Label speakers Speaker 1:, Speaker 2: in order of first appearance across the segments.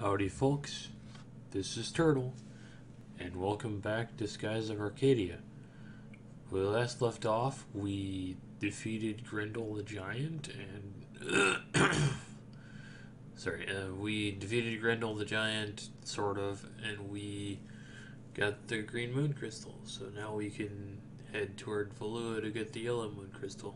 Speaker 1: Howdy, folks. This is Turtle, and welcome back to Skies of Arcadia. When we last left off, we defeated Grendel the Giant, and. Sorry, uh, we defeated Grendel the Giant, sort of, and we got the Green Moon Crystal. So now we can head toward Valua to get the Yellow Moon Crystal.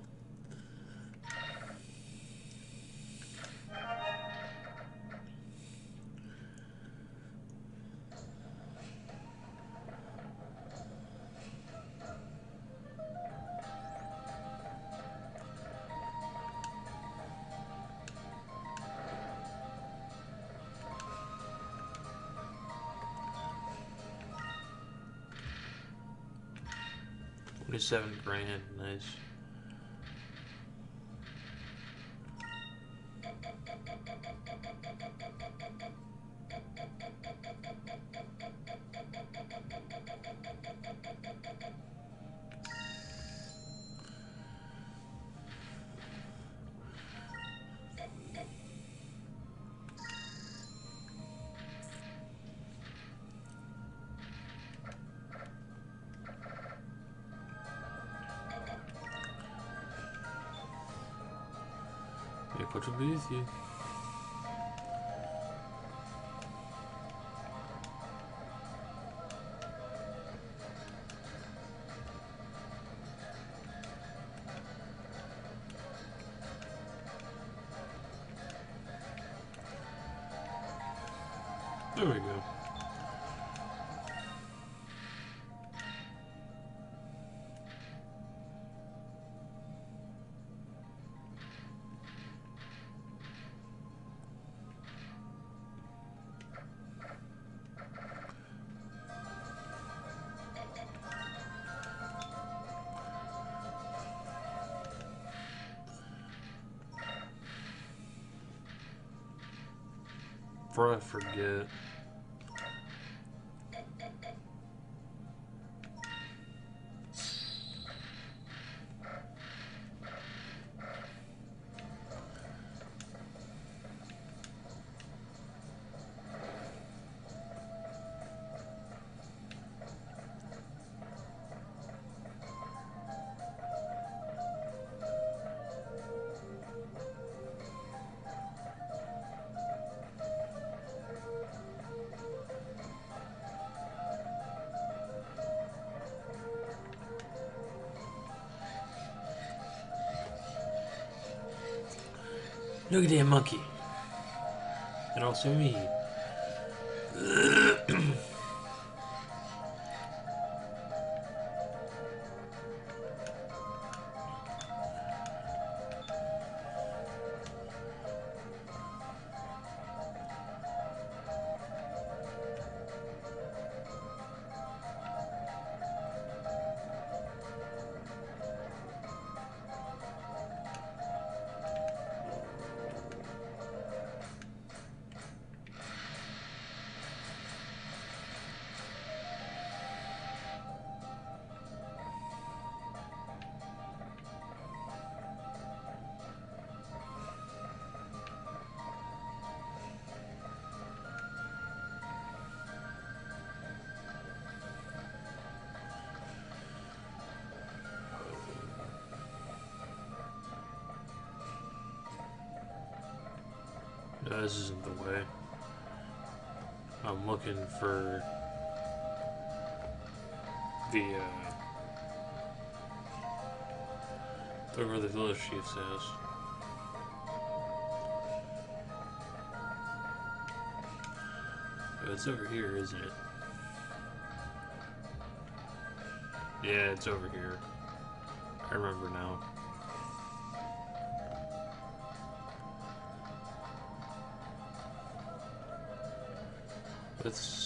Speaker 1: Twenty-seven grand, nice. You. There we go. Before I forget. Look at that monkey. And also me. This isn't the way. I'm looking for the uh where the village chief's house. Oh, it's over here, isn't it? Yeah, it's over here. I remember now. Let's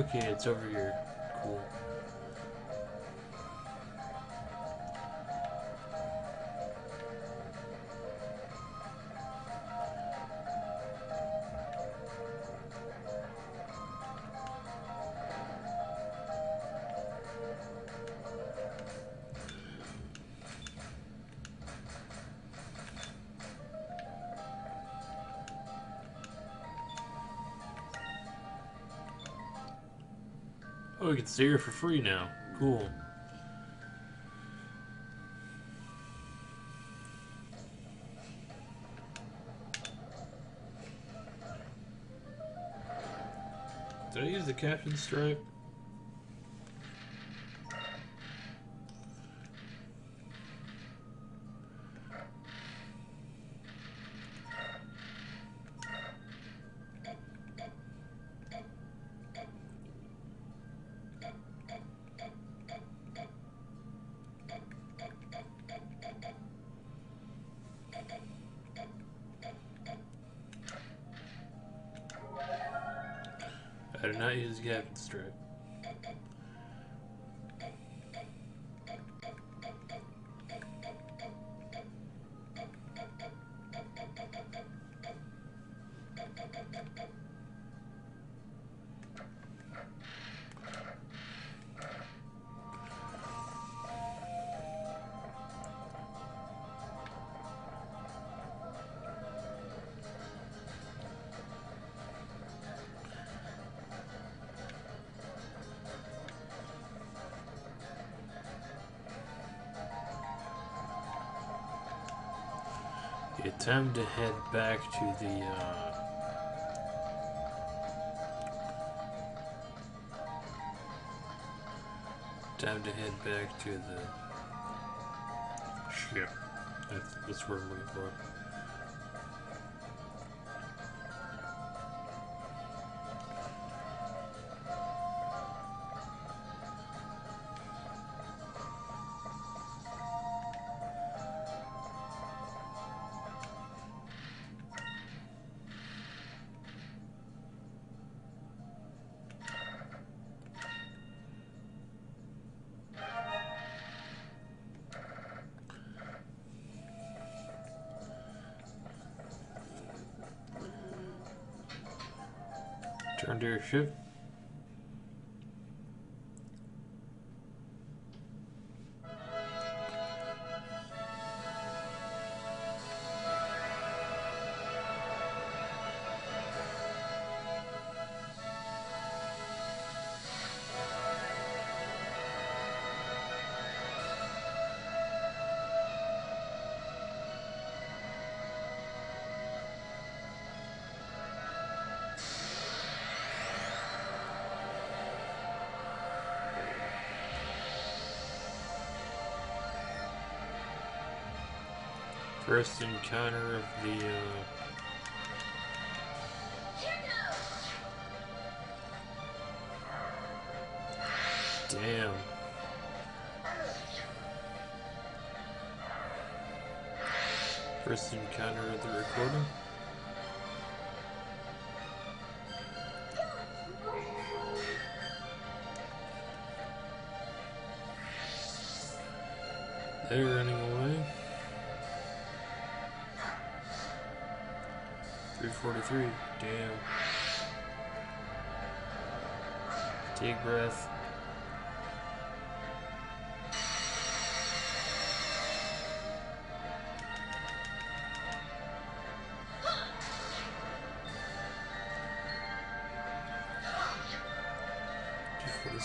Speaker 1: Okay, it's over here. Cool. Stay here for free now. Cool. Did I use the captain stripe? Time to head back to the, uh... Time to head back to the ship. That's, that's what I'm looking for. Turn to your ship. First encounter of the, uh... Damn. First encounter of the recording. They're 343. Damn. Take breath. Two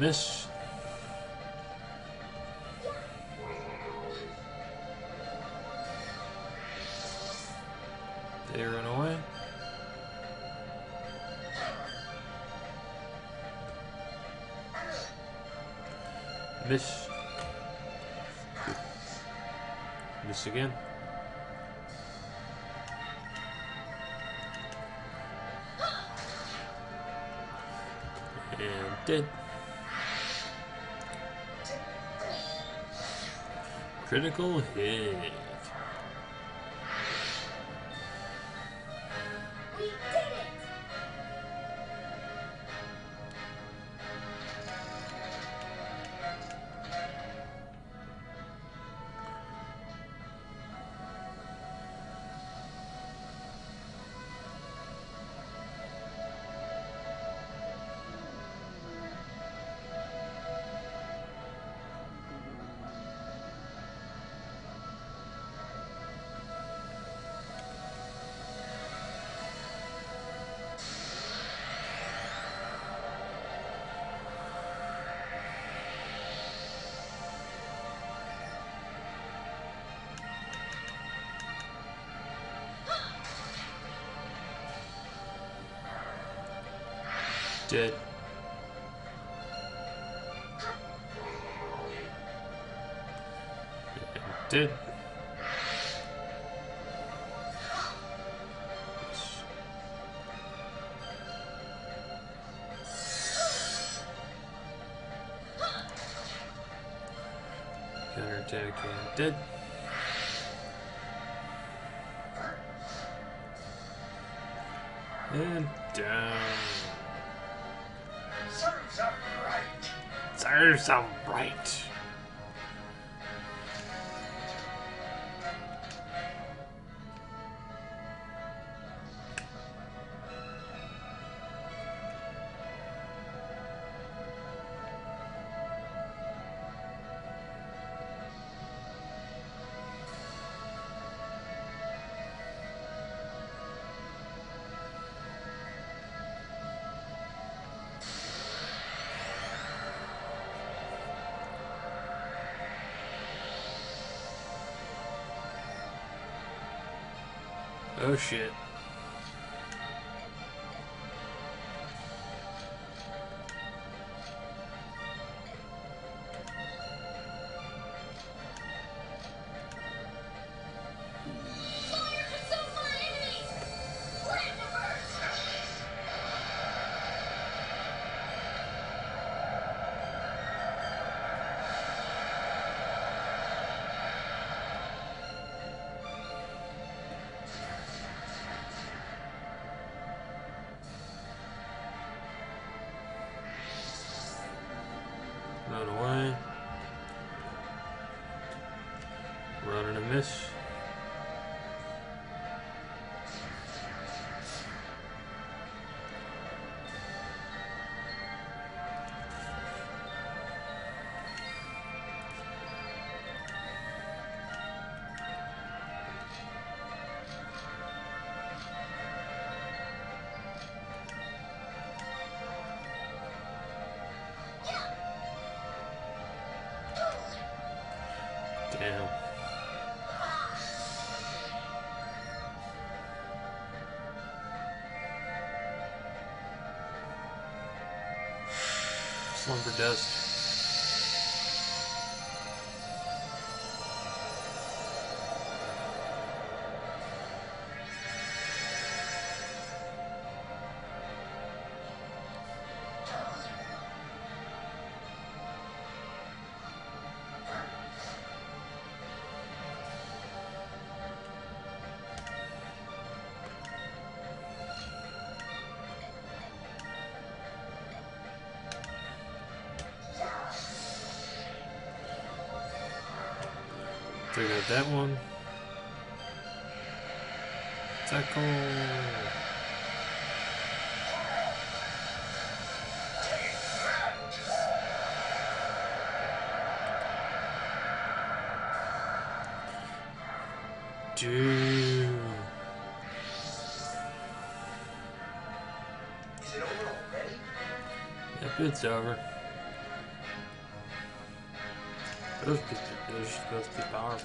Speaker 1: miss. They run away. Miss. Miss again. And dead. Critical hit. Dead. Dead. Counterattack and dead. And down.
Speaker 2: Serves
Speaker 1: them right. Shit. Damn. Slumber dust. Took out that one. Tackle. Dude.
Speaker 2: Is it over already?
Speaker 1: Yep, it's over. Those, there's, that's the power of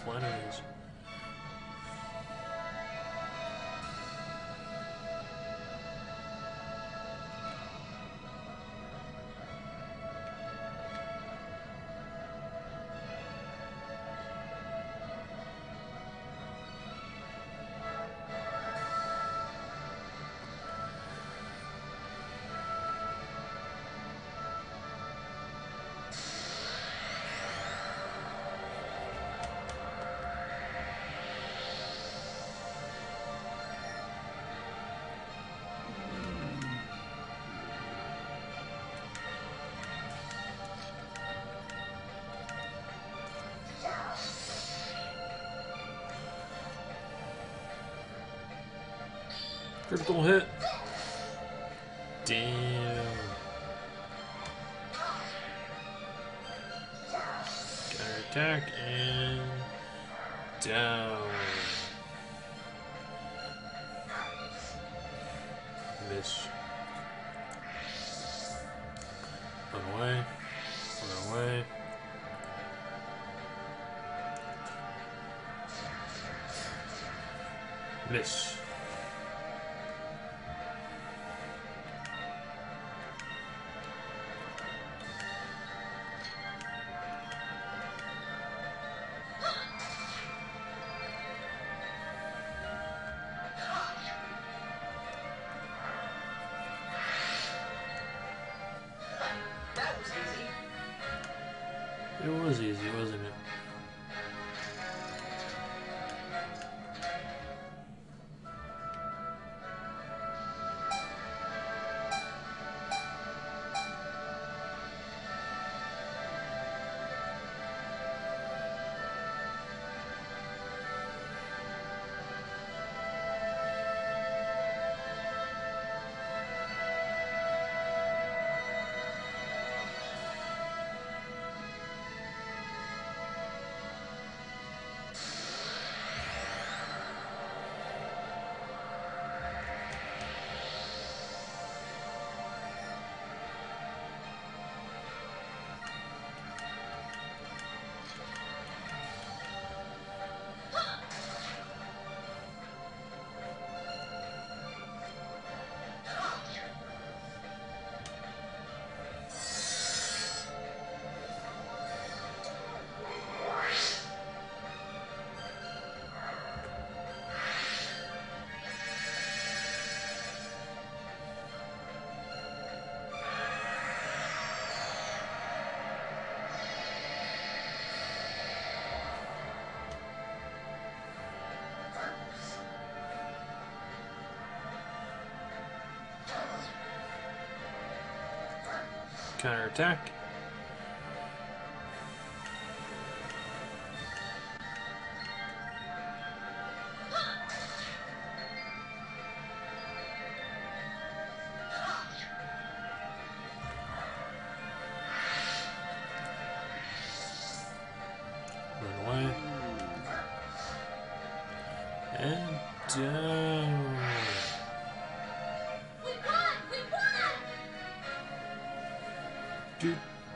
Speaker 1: Critical hit. Damn. Counter attack and down. Miss. Run away. Run away. Miss. Counter attack. Run away. And down.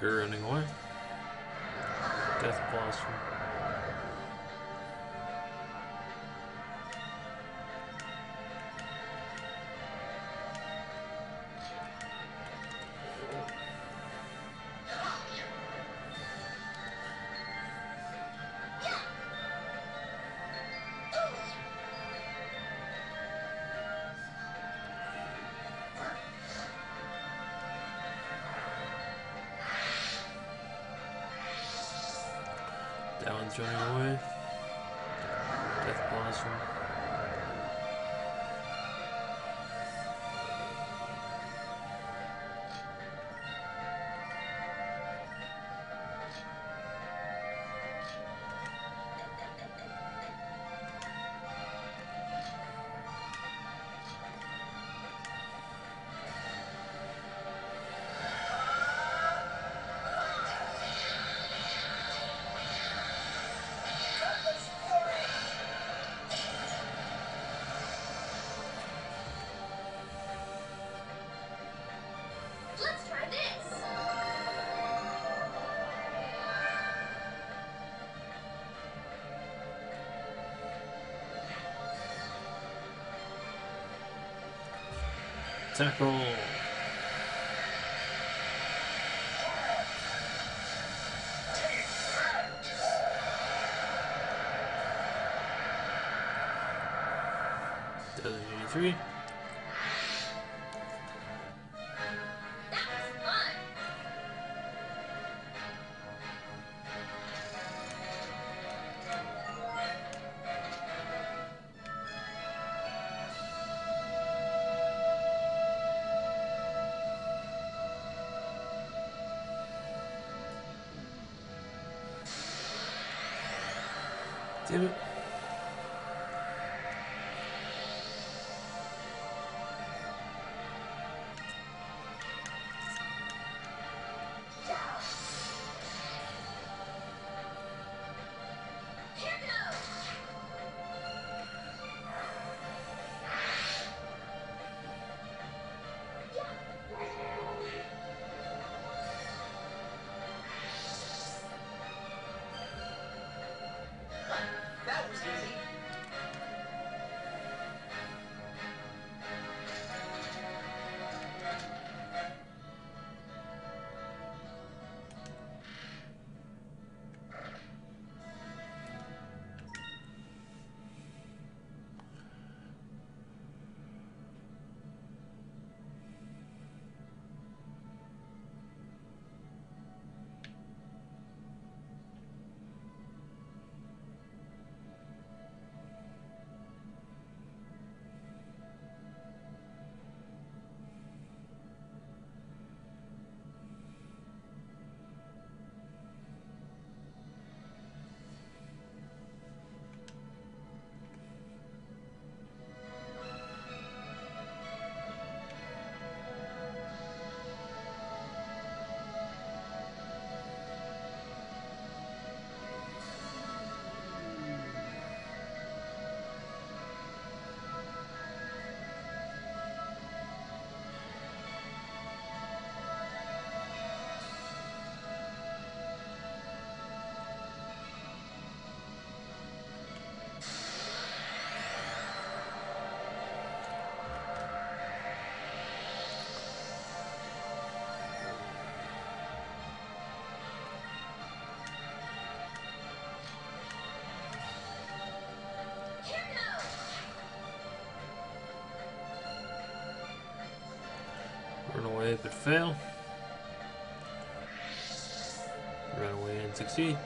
Speaker 1: They're running away. Death Blossom. That one's running away. Death Blossom. Tackle.
Speaker 3: roll.
Speaker 1: Damn it. Away but fail. Run away and succeed.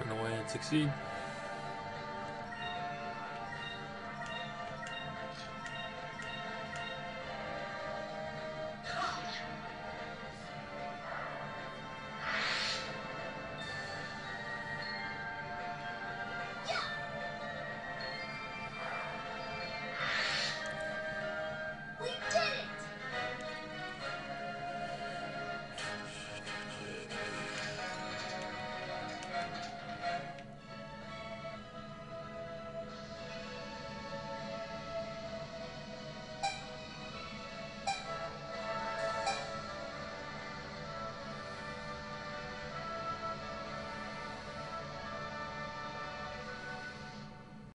Speaker 1: Run away and succeed.